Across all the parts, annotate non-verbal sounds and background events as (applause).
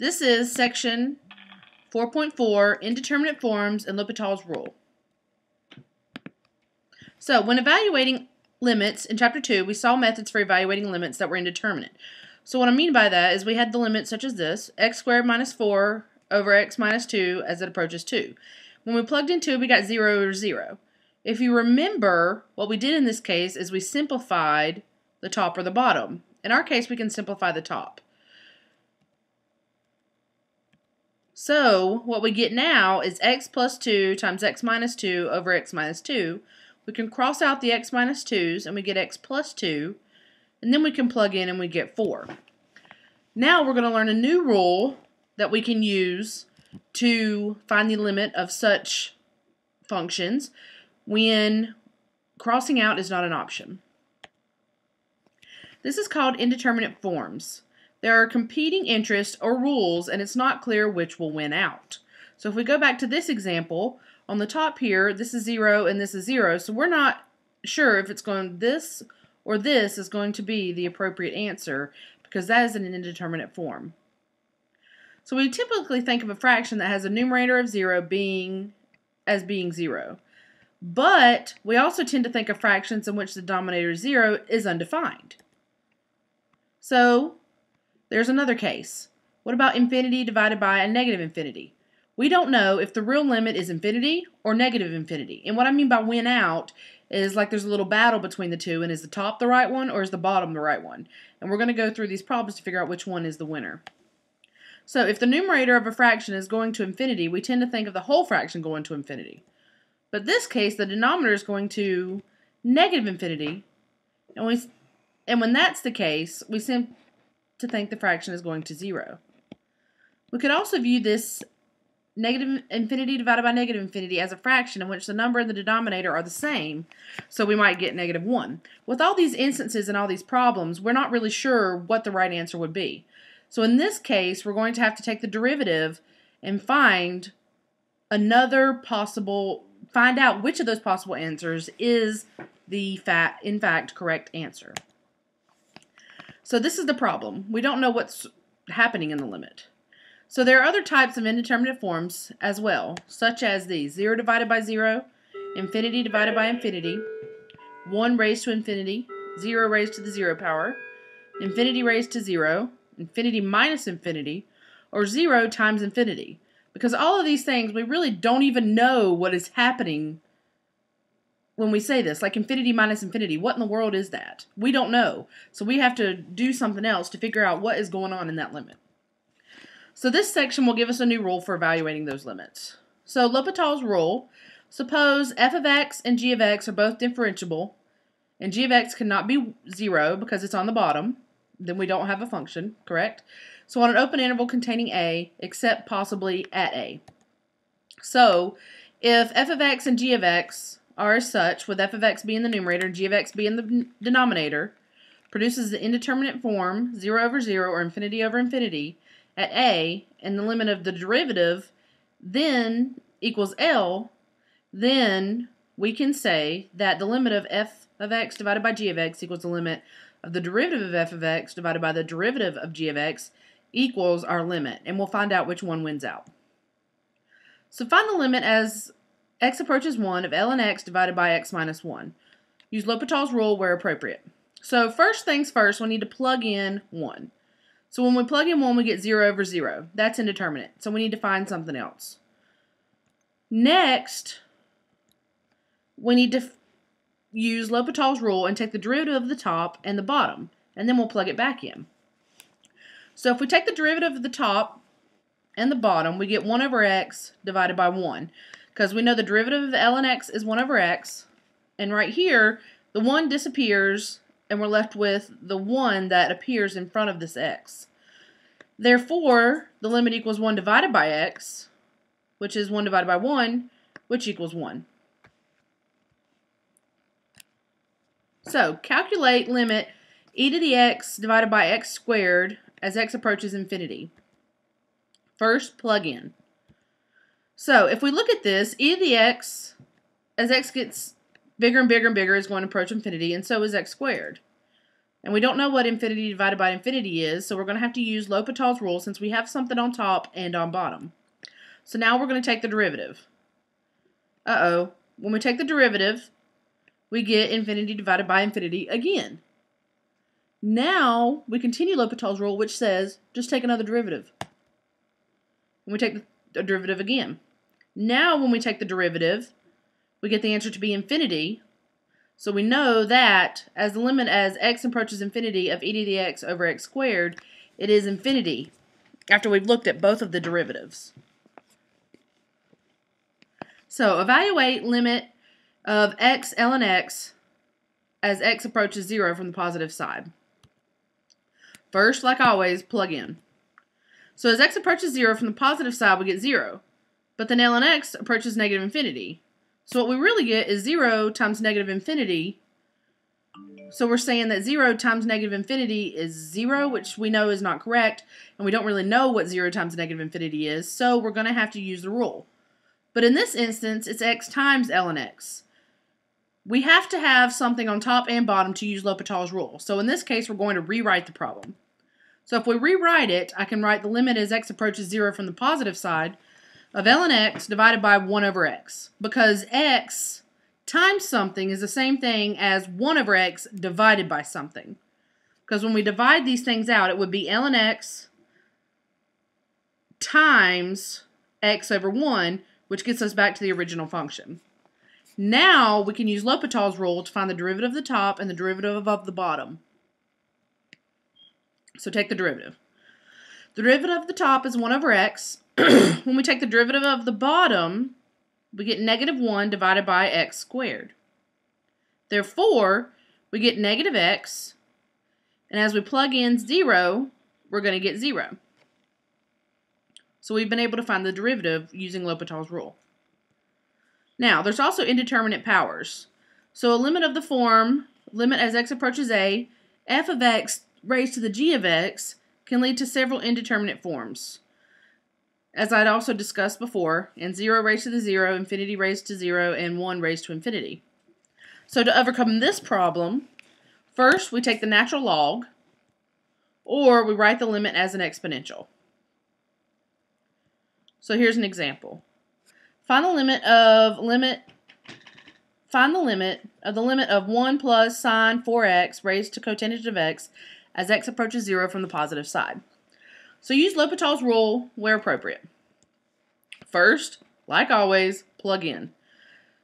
This is section 4.4, Indeterminate Forms and L'Hopital's Rule. So, when evaluating limits in Chapter 2, we saw methods for evaluating limits that were indeterminate. So what I mean by that is we had the limits such as this, x squared minus 4 over x minus 2 as it approaches 2. When we plugged in 2, we got 0 over 0. If you remember, what we did in this case is we simplified the top or the bottom. In our case, we can simplify the top. So, what we get now is x plus 2 times x minus 2 over x minus 2. We can cross out the x minus 2's and we get x plus 2. And then we can plug in and we get 4. Now we're going to learn a new rule that we can use to find the limit of such functions when crossing out is not an option. This is called indeterminate forms. There are competing interests or rules and it's not clear which will win out. So if we go back to this example, on the top here, this is 0 and this is 0, so we're not sure if it's going this or this is going to be the appropriate answer because that is in an indeterminate form. So we typically think of a fraction that has a numerator of 0 being as being 0. But we also tend to think of fractions in which the denominator 0 is undefined. So there's another case. What about infinity divided by a negative infinity? We don't know if the real limit is infinity or negative infinity. And what I mean by win out is like there's a little battle between the two, and is the top the right one or is the bottom the right one? And we're going to go through these problems to figure out which one is the winner. So if the numerator of a fraction is going to infinity, we tend to think of the whole fraction going to infinity. But this case, the denominator is going to negative infinity, and, we, and when that's the case, we seem to think the fraction is going to zero. We could also view this negative infinity divided by negative infinity as a fraction in which the number and the denominator are the same, so we might get negative 1. With all these instances and all these problems, we're not really sure what the right answer would be. So in this case, we're going to have to take the derivative and find another possible, find out which of those possible answers is the fact, in fact, correct answer. So this is the problem. We don't know what's happening in the limit. So there are other types of indeterminate forms as well, such as these. 0 divided by 0, infinity divided by infinity, 1 raised to infinity, 0 raised to the 0 power, infinity raised to 0, infinity minus infinity, or 0 times infinity. Because all of these things, we really don't even know what is happening when we say this. Like infinity minus infinity, what in the world is that? We don't know. So we have to do something else to figure out what is going on in that limit. So this section will give us a new rule for evaluating those limits. So L'Hopital's rule, suppose f of x and g of x are both differentiable, and g of x cannot be 0 because it's on the bottom, then we don't have a function, correct? So on an open interval containing a, except possibly at a. So if f of x and g of x are as such, with f of x being the numerator and g of x being the denominator, produces the indeterminate form 0 over 0 or infinity over infinity at a, and the limit of the derivative then equals L, then we can say that the limit of f of x divided by g of x equals the limit of the derivative of f of x divided by the derivative of g of x equals our limit, and we'll find out which one wins out. So find the limit as x approaches 1 of ln x divided by x minus 1. Use L'Hopital's rule where appropriate. So first things first, we need to plug in 1. So when we plug in 1, we get 0 over 0. That's indeterminate. So we need to find something else. Next, we need to use L'Hopital's rule and take the derivative of the top and the bottom, and then we'll plug it back in. So if we take the derivative of the top and the bottom, we get 1 over x divided by 1, because we know the derivative of ln x is 1 over x, and right here, the 1 disappears, and we're left with the 1 that appears in front of this x. Therefore, the limit equals 1 divided by x, which is 1 divided by 1, which equals 1. So calculate limit e to the x divided by x squared as x approaches infinity. First, plug in. So if we look at this, e to the x, as x gets bigger and bigger and bigger, is going to approach infinity, and so is x squared. And we don't know what infinity divided by infinity is, so we're going to have to use L'Hopital's rule since we have something on top and on bottom. So now we're going to take the derivative. Uh-oh. When we take the derivative, we get infinity divided by infinity again. Now we continue L'Hopital's rule, which says just take another derivative. And we take the derivative again. Now when we take the derivative, we get the answer to be infinity. So we know that as the limit as x approaches infinity of e to the x over x squared, it is infinity after we've looked at both of the derivatives. So evaluate limit of x ln x as x approaches 0 from the positive side. First, like always, plug in. So as x approaches 0 from the positive side, we get 0. But then ln x approaches negative infinity. So what we really get is 0 times negative infinity. So we're saying that 0 times negative infinity is 0, which we know is not correct, and we don't really know what 0 times negative infinity is, so we're going to have to use the rule. But in this instance, it's x times ln x. We have to have something on top and bottom to use L'Hopital's rule. So in this case, we're going to rewrite the problem. So if we rewrite it, I can write the limit as x approaches 0 from the positive side of ln x divided by 1 over x. Because x times something is the same thing as 1 over x divided by something. Because when we divide these things out, it would be ln x times x over 1, which gets us back to the original function. Now we can use L'Hopital's rule to find the derivative of the top and the derivative of the bottom. So take the derivative. The derivative of the top is 1 over x. (clears throat) when we take the derivative of the bottom, we get negative 1 divided by x squared. Therefore, we get negative x, and as we plug in 0, we're going to get 0. So we've been able to find the derivative using L'Hopital's rule. Now, there's also indeterminate powers. So a limit of the form, limit as x approaches a, f of x raised to the g of x can lead to several indeterminate forms. As I'd also discussed before, and 0 raised to the 0, infinity raised to 0, and 1 raised to infinity. So to overcome this problem, first we take the natural log, or we write the limit as an exponential. So here's an example. Find the limit of limit find the limit of the limit of 1 plus sine 4x raised to cotangent of x as x approaches 0 from the positive side. So use L'Hopital's rule where appropriate. First, like always, plug in.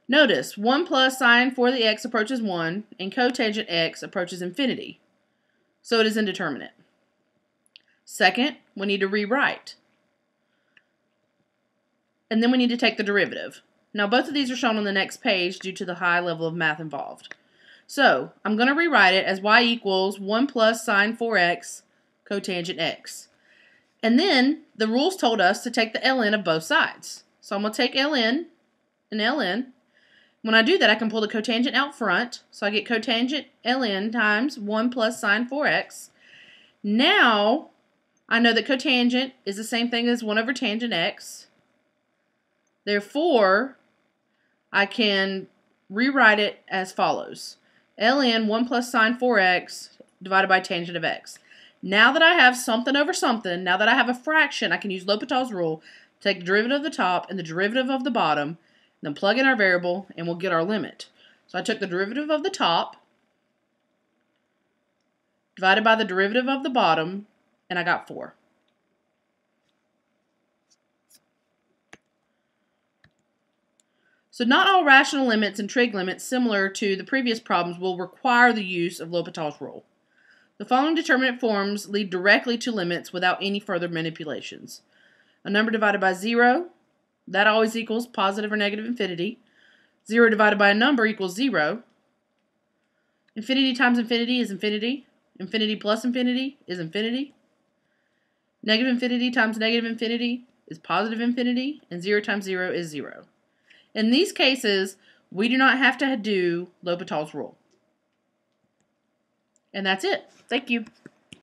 Notice 1 plus sine 4 the x approaches 1 and cotangent x approaches infinity. So it is indeterminate. Second, we need to rewrite and then we need to take the derivative. Now both of these are shown on the next page due to the high level of math involved. So I'm going to rewrite it as y equals 1 plus sine 4x cotangent x. And then the rules told us to take the ln of both sides. So I'm going to take ln and ln. When I do that, I can pull the cotangent out front. So I get cotangent ln times 1 plus sine 4x. Now, I know that cotangent is the same thing as 1 over tangent x. Therefore, I can rewrite it as follows. ln 1 plus sine 4x divided by tangent of x. Now that I have something over something, now that I have a fraction, I can use L'Hopital's rule, take the derivative of the top and the derivative of the bottom, then plug in our variable, and we'll get our limit. So I took the derivative of the top, divided by the derivative of the bottom, and I got 4. So not all rational limits and trig limits similar to the previous problems will require the use of L'Hopital's rule. The following determinate forms lead directly to limits without any further manipulations. A number divided by 0, that always equals positive or negative infinity. 0 divided by a number equals 0. Infinity times infinity is infinity. Infinity plus infinity is infinity. Negative infinity times negative infinity is positive infinity. And 0 times 0 is 0. In these cases, we do not have to do L'Hopital's rule. And that's it. Thank you.